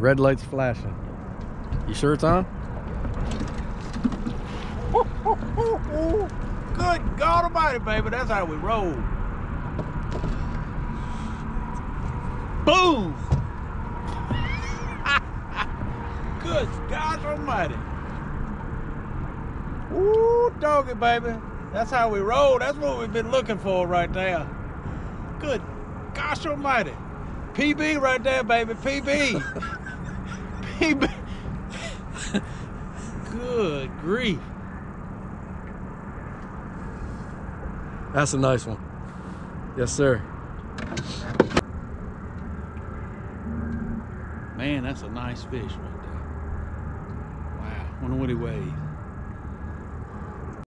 Red light's flashing. You sure it's on? Good God Almighty, baby. That's how we roll. Boom! Good God Almighty. Ooh, doggy, baby. That's how we roll. That's what we've been looking for right there. Good gosh almighty. PB right there, baby. PB. Good grief. That's a nice one. Yes, sir. Man, that's a nice fish right there. Wow. Wonder what he weighs.